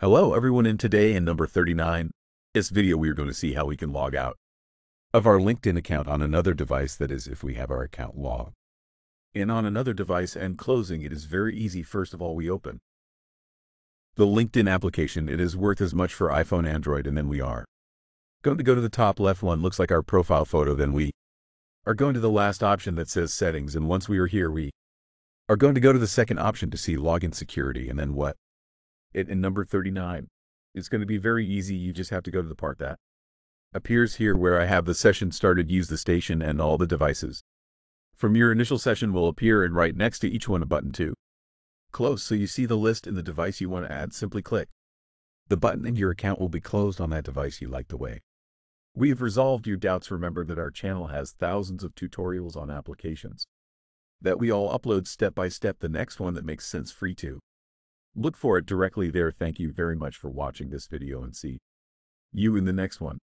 Hello everyone and today in number 39, this video we are going to see how we can log out of our LinkedIn account on another device that is if we have our account logged. And on another device and closing it is very easy. First of all we open the LinkedIn application. It is worth as much for iPhone Android and then we are going to go to the top left one looks like our profile photo then we are going to the last option that says settings and once we are here we are going to go to the second option to see login security and then what it in number 39. It's going to be very easy. You just have to go to the part that appears here where I have the session started use the station and all the devices. From your initial session will appear and right next to each one a button to close so you see the list in the device you want to add simply click. The button and your account will be closed on that device you like the way. We have resolved your doubts. Remember that our channel has thousands of tutorials on applications that we all upload step by step the next one that makes sense free to. Look for it directly there. Thank you very much for watching this video and see you in the next one.